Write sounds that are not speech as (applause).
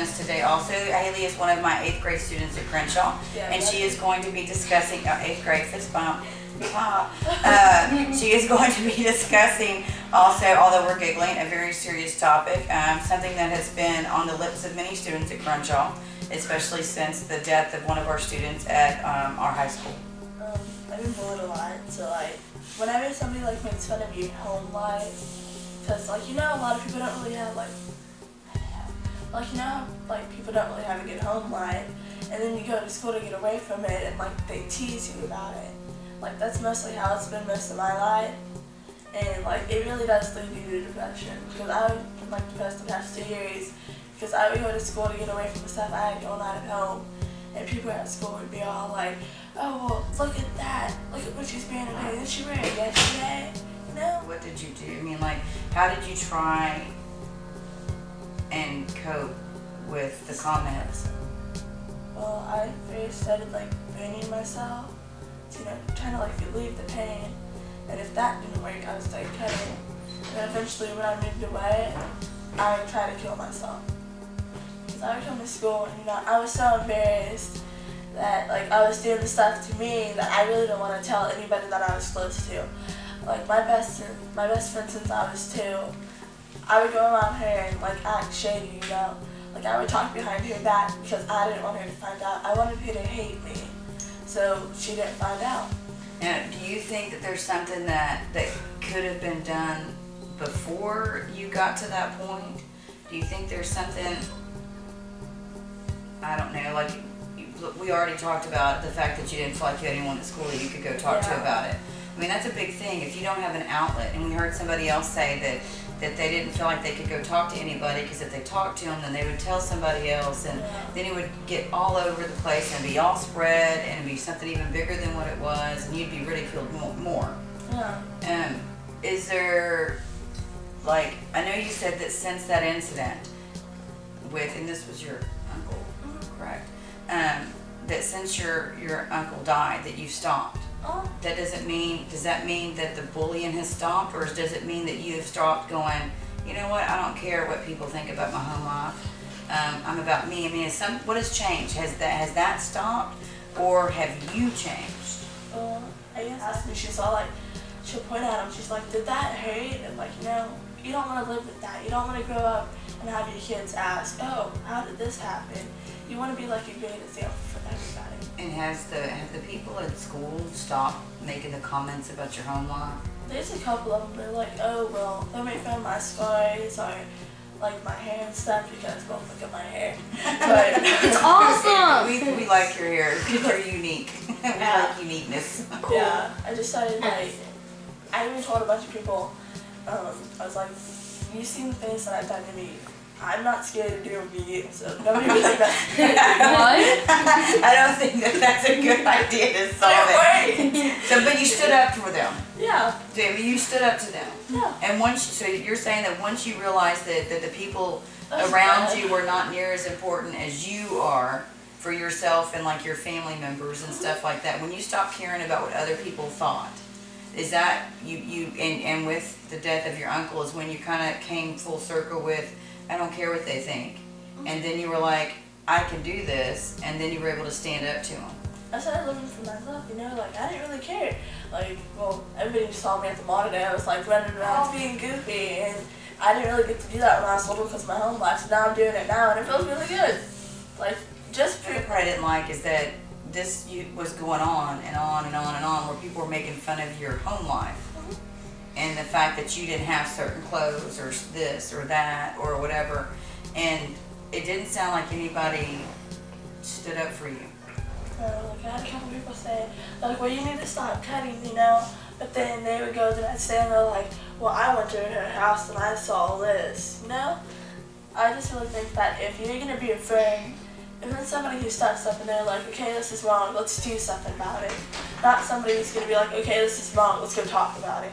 Haley, and Haley is joining us today also. Haley is one of my eighth grade students at Crenshaw, Yeah, and she is going to be discussing, uh, eighth grade fist bump. (laughs) Uh, she is going to be discussing also, although we're giggling, a very serious topic, um, something that has been on the lips of many students at Crenshaw, especially since the death of one of our students at um, our high school. Um, I've been bullied a lot, so like, whenever somebody like makes fun of your home life, because like you know a lot of people don't really have like, like you know like people don't really have a good home life, and then you go to school to get away from it, and like they tease you about it. Like that's mostly how it's been most of my life, and like it really does lead you to depression. Because I would like depressed the past two years, because I would go to school to get away from the stuff I had going on at home, and people at school would be all like, oh, well, look at that. Look at what she's wearing today. Did she wear it yesterday? Know? What did you do? I mean, like, how did you try and cope with the comments? Well, I first started like burning myself, you know, trying to like relieve the pain. And if that didn't work, I would start cutting. And eventually, when I moved away, I try to kill myself. Because I would come to school and, you know, I was so embarrassed that like I was doing the stuff to me that I really didn't want to tell anybody that I was close to. Like my best my best friend since I was two, I would go around her and like act shady, you know. Like I would talk behind her back because I didn't want her to find out. I wanted her to hate me, so she didn't find out. Now, do you think that there's something that, that could have been done before you got to that point? Do you think there's something, I don't know, like, you- we already talked about the fact that you didn't feel like you had anyone at school that you could go talk to about it. I mean, that's a big thing. If you don't have an outlet, and we heard somebody else say that, that they didn't feel like they could go talk to anybody, because if they talked to him, then they would tell somebody else, and then it would get all over the place and be all spread and be something even bigger than what it was and you'd be ridiculed mo- more. Yeah. Um, is there, like, I know you said that since that incident with, and this was your uncle, correct? Um, that since your, your uncle died, that you stopped. That doesn't mean, does that mean that the bullying has stopped or does it mean that you have stopped going, you know what, I don't care what people think about my home life. Um, I'm about me. I mean, is some, what has changed? Has that, has that stopped or have you changed? well, I guess asked me. She's all like, she'll point at him. She's like, did that hurt? And like, you don't want to live with that. You don't want to grow up and have your kids ask, oh, how did this happen? You want to be like a great example for everybody. And has the, have the people at school stopped making the comments about your home life? There's a couple of them. They're like, oh well, they make fun of my scars or like my hair and stuff because well, look at my hair. (laughs) But It's awesome. We, we like your hair because you're unique. (laughs) we Yeah. like uniqueness. yeah, I just started like, I even told a bunch of people, um, I was like, you've seen the things that I've done to me. I'm not scared to do to so nobody was like that. What? (laughs) I don't think that that's a good idea to solve it. So, but you stood up for them. yeah, Jamie, you stood up to them. yeah. And once, so you're saying that once you realized that, that the people That's around bad. you were not near as important as you are for yourself and like your family members and stuff like that, when you stopped caring about what other people thought, is that you, you, and, and with the death of your uncle is when you kind of came full circle with, I don't care what they think. And mm-hmm. then you were like, I can do this, and then you were able to stand up to them. I started living for myself, you know, like I didn't really care. Like, well, everybody just saw me at the mall today. I was like running around oh. being goofy, and I didn't really get to do that when I was little because of my home life. So now I'm doing it now, and it feels really good. Like, just part I didn't like is that this was going on and on and on and on, where people were making fun of your home life. And the fact that you didn't have certain clothes or this or that or whatever. And it didn't sound like anybody stood up for you. Like I had a couple people say, like, well, you need to stop cutting, you know. But then they would go to that stand and they're like, well, I went to her house and I saw this, you know. I just really think that if you're gonna be a friend, if it's somebody who starts up and they're like, okay, this is wrong, let's do something about it. Not somebody who's gonna be like, okay, this is wrong, let's go talk about it.